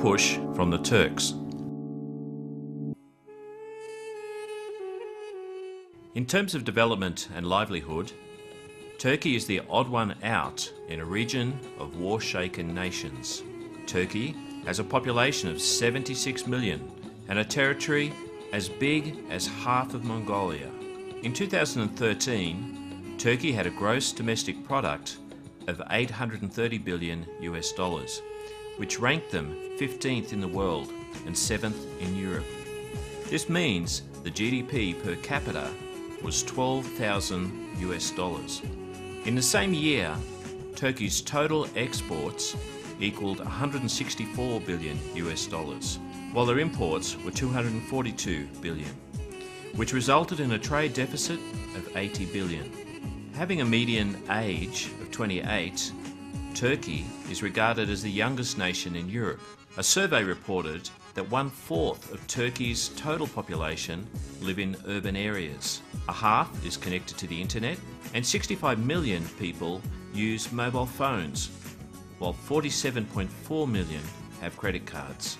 from the Turks. In terms of development and livelihood, Turkey is the odd one out in a region of war shaken nations. Turkey has a population of 76 million and a territory as big as half of Mongolia. In 2013, Turkey had a gross domestic product of 830 billion US dollars, which ranked them 15th in the world and 7th in Europe. This means the GDP per capita was 12,000 US dollars. In the same year, Turkey's total exports equaled 164 billion US dollars, while their imports were 242 billion, which resulted in a trade deficit of 80 billion. Having a median age of 28, Turkey is regarded as the youngest nation in Europe. A survey reported that one fourth of Turkey's total population live in urban areas. A half is connected to the internet, and 65 million people use mobile phones, while 47.4 million have credit cards.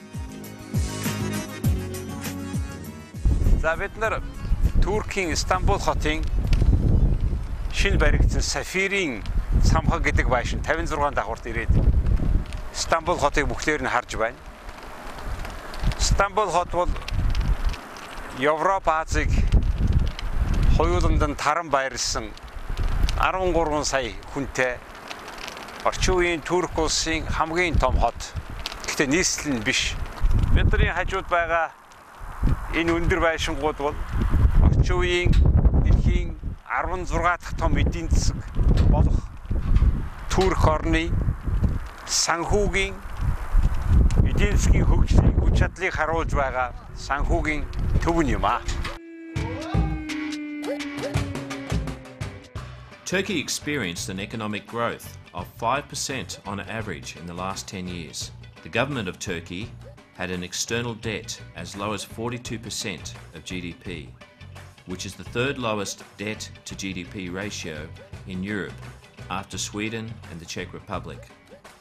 Davetlerim, Turkin İstanbul Hatin, Şilberik'tin sefirin цамхаг гэдэг байшин 56 дагуурт ирээд Стамбул хотыг бүхлээр нь харж байна. Стамбул хот бол Европ Азийг хоёуланд нь таран байрлсан 13 сая хүнтэй орчин үеийн Турк улсын хамгийн том хот. Гэхдээ нийслэл нь биш. Бидний хажууд байгаа энэ өндөр байшингууд бол орчин үеийн дэлхийн 16 дахь том эдийн засаг болох Турк орны санхүүгийн эдийн засгийн хөгжлийн хүч чадлыг харуулж байгаа санхүүгийн төвн юм аа. Turkey experienced an economic growth of 5% on average in the last 10 years. The government of Turkey had an external debt as low as 42% of GDP, which is the third lowest debt to GDP ratio in Europe after Sweden and the Czech Republic.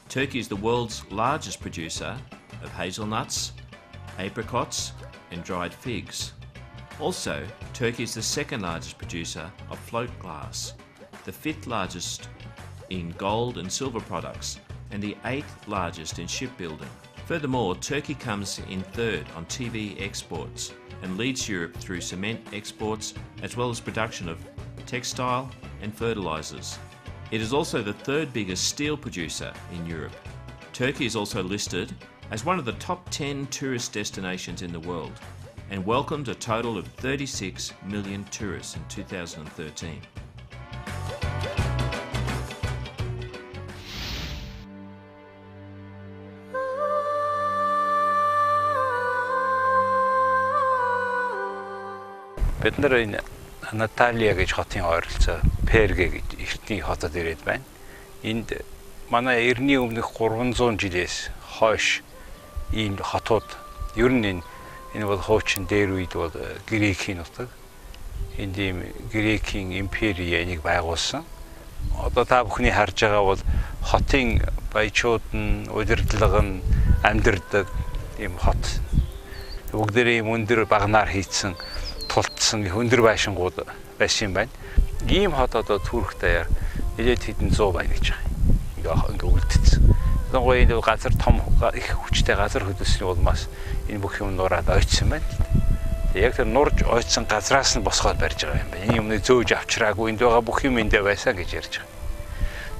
Turkey is the world's largest producer of hazelnuts, apricots, and dried figs. Also, Turkey is the second largest producer of float glass, the fifth largest in gold and silver products, and the eighth largest in shipbuilding. Furthermore, Turkey comes in third on TV exports and leads Europe through cement exports as well as production of textile and fertilisers. It is also the third biggest steel producer in Europe. Turkey is also listed as one of the top 10 tourist destinations in the world and welcomed a total of 36 million tourists in 2013. Petlere Наталия гэж хотын ойролцоо Перге гэж эртний хотод ирээд байна. Энд манай эртний өмнөх 300 жилээс хойш ийм хотууд ер нь энэ энэ бол хуучин дээр үед бол Грекийн нутаг. Энд ийм Грекийн импери энийг байгуулсан. Одоо та бүхний харж байгаа бол хотын баячууд нь удирдлага нь амьдардаг ийм хот. Бүгдээрээ ийм өндөр багнаар хийцэн тултсан өндөр байшингууд байсан юм байна. Ийм хот одоо Түрк даяар нэлээд хэдэн 100 байна гэж байгаа. Ингээ үлдсэн. Тэгвэл энэ газар том их хүчтэй газар хөдөлсөний улмаас энэ бүх юм нураад ойцсон байна. Яг тэр нурж ойцсон газраас нь босгоод барьж байгаа юм байна. Энэ юмны зөөж авчраагүй энд байгаа бүх юм эндээ байсан гэж ярьж байгаа.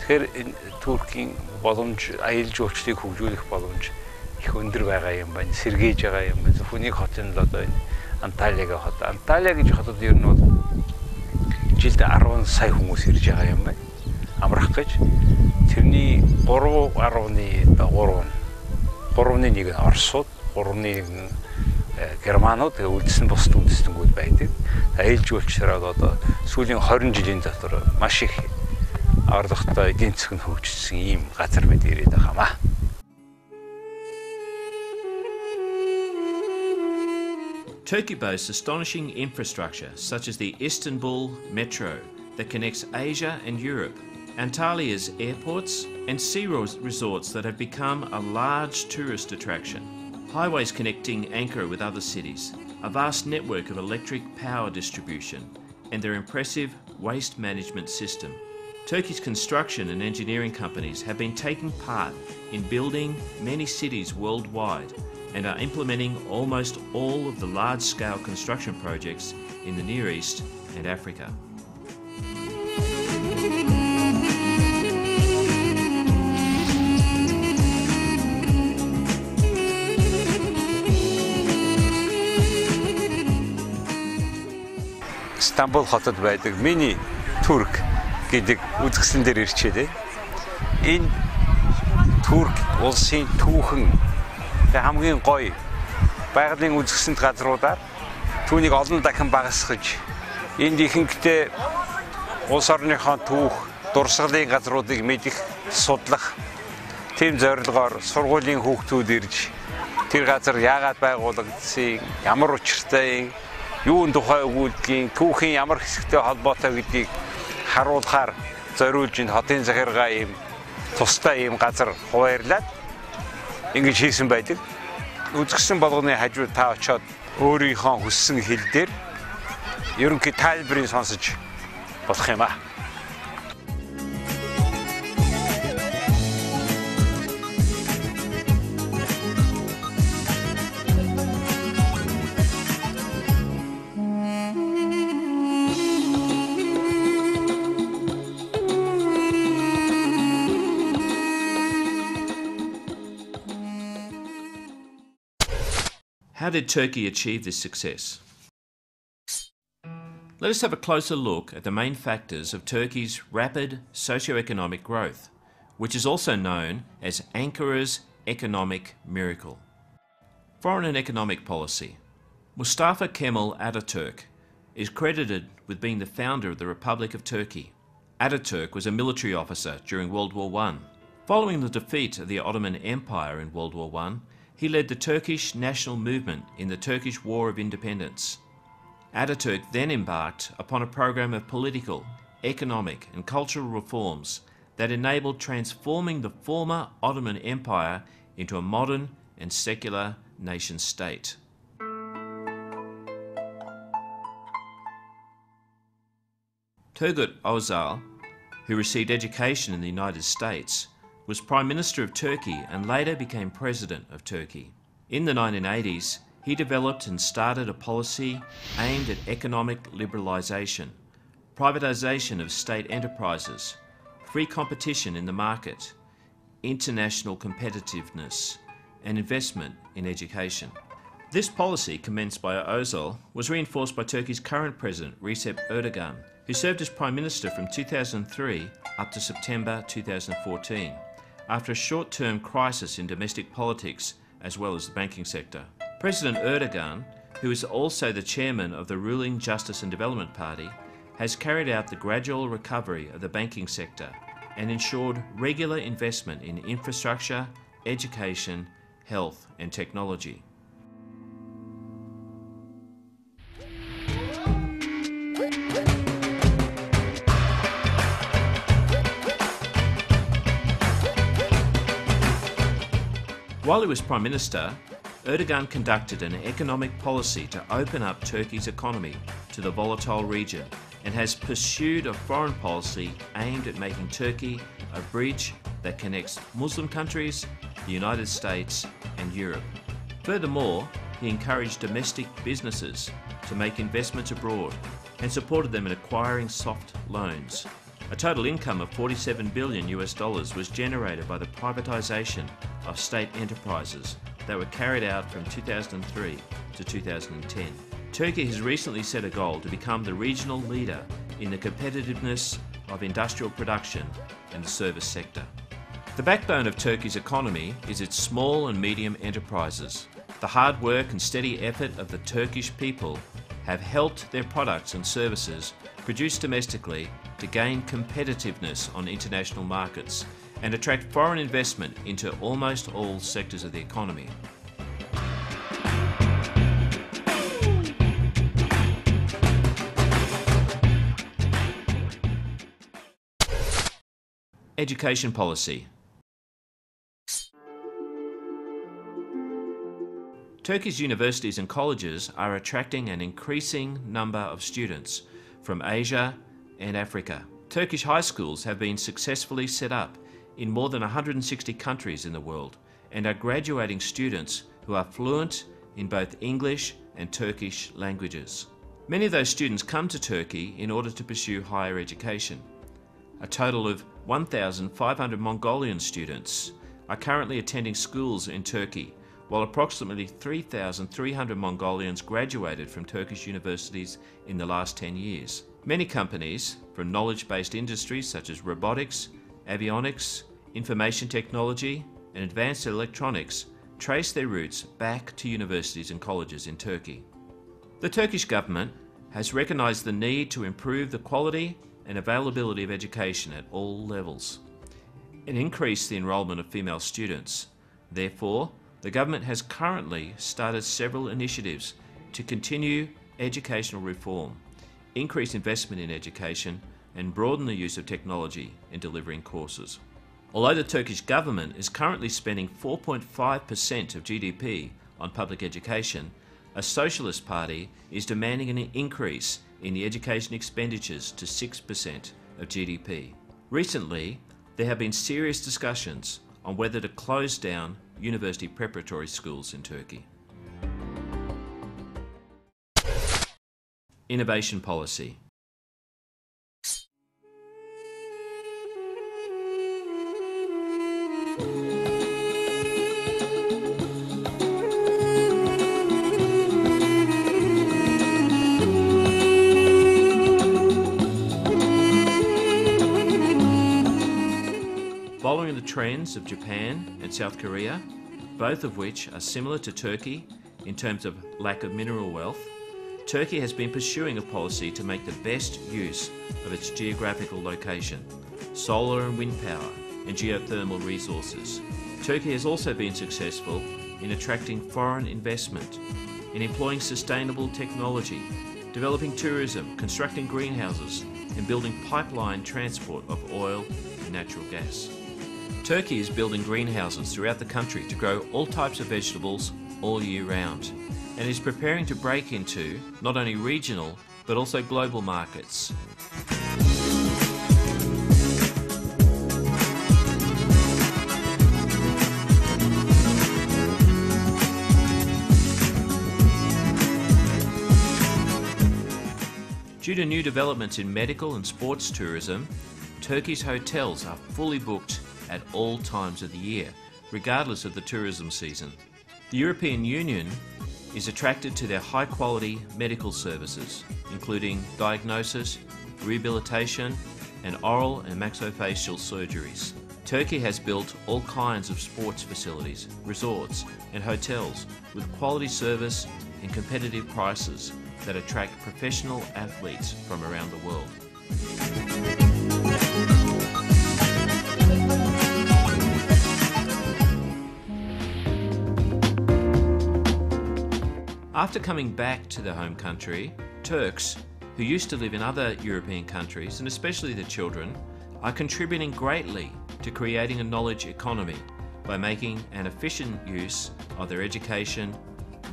Тэгэхээр энэ Туркийн боломж аялал жуулчлалыг хөгжүүлэх боломж их өндөр байгаа юм байна. Сэргээж байгаа юм байна. Хүнийг хотын л одоо энэ Анталиагийн хот. Анталиа гэж хотод ер нь бол жилд 10 сая хүмүүс ирж байгаа юм байна. Амрах гэж. Тэрний 3.3 3-ны нэг нь Оросууд, 3-ны нэг нь Германууд үлдсэн бус үндэстэнүүд байдаг. Аялал жуулчлалаар одоо сүүлийн 20 жилийн дотор маш их орлоготой эдийн нь хөгжсөн ийм газар мэд ирээд байгаа маа. Turkey boasts astonishing infrastructure such as the Istanbul Metro that connects Asia and Europe, Antalya's airports, and sea resorts that have become a large tourist attraction. highways connecting Ankara with other cities, a vast network of electric power distribution, and their impressive waste management system. Turkey's construction and engineering companies have been taking part in building many cities worldwide and are implementing almost all of the large scale construction projects in the Near East and Africa. Стамбул хотод байдаг мини Турк гэдэг үзэсгэлэн дээр ирчээ. Энэ Турк улсын түүхэн хамгийн гоё байгалийн үзэсгэлэнт газруудаар түүнийг олон дахин багасгаж энд ихэнхдээ улс орныхоо түүх дурсгалын газруудыг мэдэх судлах тийм зорилгоор сургуулийн хүүхдүүд ирж тэр газар яагаад байгуулагдсан ямар учиртай юун тухай өгүүлдгийг түүхийн ямар хэсэгтэй холбоотой гэдгийг харуулахаар зориулж энэ хотын захиргаа ийм тустай ийм газар хуваарлаад ингэж хийсэн байдаг. Үзгсэн болгоны хажууд та очоод өөрийнхөө хүссэн хэл дээр ерөнхий тайлбарыг сонсож болох юм аа. How did Turkey achieve this success? Let us have a closer look at the main factors of Turkey's rapid socio-economic growth, which is also known as Ankara's economic miracle. Foreign and economic policy. Mustafa Kemal Ataturk is credited with being the founder of the Republic of Turkey. Ataturk was a military officer during World War I. Following the defeat of the Ottoman Empire in World War I, he led the Turkish national movement in the Turkish War of Independence. Ataturk then embarked upon a program of political, economic, and cultural reforms that enabled transforming the former Ottoman Empire into a modern and secular nation state. Turgut Özal, who received education in the United States, was Prime Minister of Turkey and later became President of Turkey. In the 1980s, he developed and started a policy aimed at economic liberalisation, privatisation of state enterprises, free competition in the market, international competitiveness, and investment in education. This policy, commenced by Özal, was reinforced by Turkey's current president, Recep Erdogan, who served as Prime Minister from 2003 up to September 2014 after a short term crisis in domestic politics as well as the banking sector. President Erdogan, who is also the chairman of the ruling Justice and Development Party, has carried out the gradual recovery of the banking sector and ensured regular investment in infrastructure, education, health, and technology. While he was Prime Minister, Erdogan conducted an economic policy to open up Turkey's economy to the volatile region and has pursued a foreign policy aimed at making Turkey a bridge that connects Muslim countries, the United States, and Europe. Furthermore, he encouraged domestic businesses to make investments abroad and supported them in acquiring soft loans. A total income of 47 billion US dollars was generated by the privatisation of state enterprises that were carried out from 2003 to 2010. Turkey has recently set a goal to become the regional leader in the competitiveness of industrial production and the service sector. The backbone of Turkey's economy is its small and medium enterprises. The hard work and steady effort of the Turkish people have helped their products and services produced domestically to gain competitiveness on international markets and attract foreign investment into almost all sectors of the economy. Education policy. Turkey's universities and colleges are attracting an increasing number of students from Asia and Africa. Turkish high schools have been successfully set up in more than 160 countries in the world and are graduating students who are fluent in both English and Turkish languages. Many of those students come to Turkey in order to pursue higher education. A total of 1,500 Mongolian students are currently attending schools in Turkey, while approximately 3,300 Mongolians graduated from Turkish universities in the last 10 years. Many companies, from knowledge based industries such as robotics, avionics, information technology, and advanced electronics, trace their roots back to universities and colleges in Turkey. The Turkish government has recognised the need to improve the quality and availability of education at all levels and increase the enrolment of female students. Therefore, the government has currently started several initiatives to continue educational reform, increase investment in education, and broaden the use of technology in delivering courses. Although the Turkish government is currently spending 4.5% of GDP on public education, a socialist party is demanding an increase in the education expenditures to 6% of GDP. Recently, there have been serious discussions on whether to close down university preparatory schools in Turkey. Innovation policy. Of Japan and South Korea, both of which are similar to Turkey in terms of lack of mineral wealth, Turkey has been pursuing a policy to make the best use of its geographical location, solar and wind power, and geothermal resources. Turkey has also been successful in attracting foreign investment, in employing sustainable technology, developing tourism, constructing greenhouses, and building pipeline transport of oil and natural gas. Turkey is building greenhouses throughout the country to grow all types of vegetables all year round and is preparing to break into not only regional but also global markets. Due to new developments in medical and sports tourism, Turkey's hotels are fully booked at all times of the year, regardless of the tourism season. The European Union is attracted to their high quality medical services, including diagnosis, rehabilitation, and oral and maxillofacial surgeries. Turkey has built all kinds of sports facilities, resorts, and hotels with quality service and competitive prices that attract professional athletes from around the world. After coming back to their home country, Turks, who used to live in other European countries, and especially the children, are contributing greatly to creating a knowledge economy by making an efficient use of their education,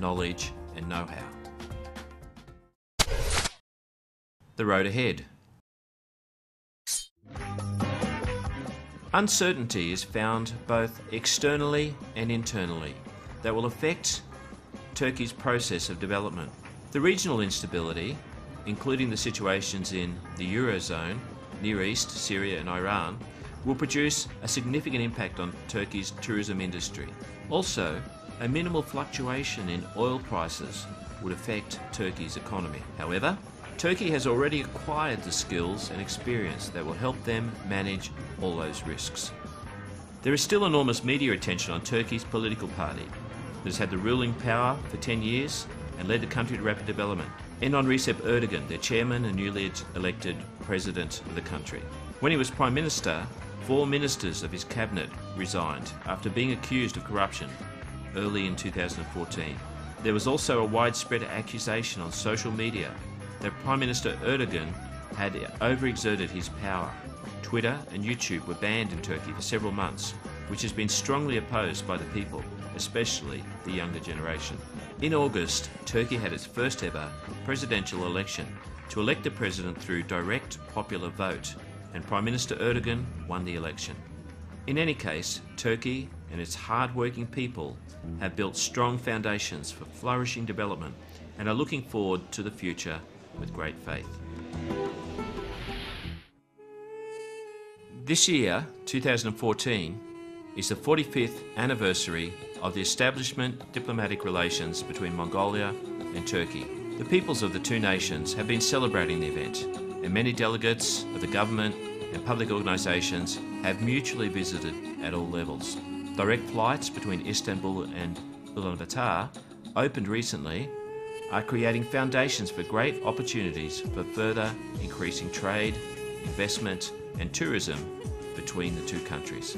knowledge, and know how. The road ahead. Uncertainty is found both externally and internally that will affect Turkey's process of development. The regional instability, including the situations in the Eurozone, Near East, Syria, and Iran, will produce a significant impact on Turkey's tourism industry. Also, a minimal fluctuation in oil prices would affect Turkey's economy. However, Turkey has already acquired the skills and experience that will help them manage all those risks. There is still enormous media attention on Turkey's political party, that has had the ruling power for 10 years and led the country to rapid development. Enon Recep Erdogan, their chairman and newly elected president of the country. When he was prime minister, four ministers of his cabinet resigned after being accused of corruption early in 2014. There was also a widespread accusation on social media that Prime Minister Erdogan had overexerted his power. Twitter and YouTube were banned in Turkey for several months, which has been strongly opposed by the people especially the younger generation. In August, Turkey had its first ever presidential election to elect a president through direct popular vote, and Prime Minister Erdogan won the election. In any case, Turkey and its hard-working people have built strong foundations for flourishing development and are looking forward to the future with great faith. This year, 2014, is the 45th anniversary of the establishment of diplomatic relations between Mongolia and Turkey. The peoples of the two nations have been celebrating the event, and many delegates of the government and public organisations have mutually visited at all levels. Direct flights between Istanbul and Ulaanbaatar, opened recently, are creating foundations for great opportunities for further increasing trade, investment, and tourism between the two countries.